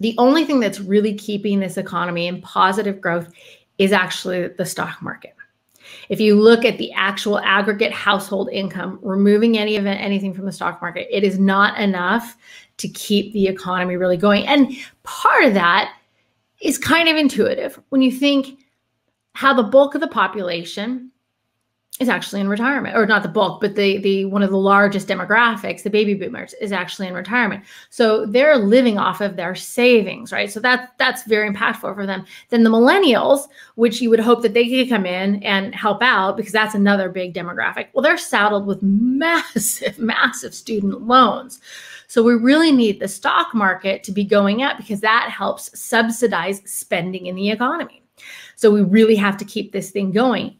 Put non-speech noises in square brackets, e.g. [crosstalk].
the only thing that's really keeping this economy in positive growth is actually the stock market. If you look at the actual aggregate household income, removing any of anything from the stock market, it is not enough to keep the economy really going. And part of that is kind of intuitive when you think how the bulk of the population is actually in retirement or not the bulk but the the one of the largest demographics the baby boomers is actually in retirement. So they're living off of their savings right? So that that's very impactful for them. Then the millennials which you would hope that they could come in and help out because that's another big demographic well they're saddled with [laughs] massive massive student loans. So we really need the stock market to be going up because that helps subsidize spending in the economy. So we really have to keep this thing going